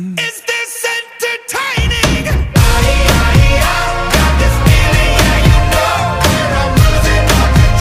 Is there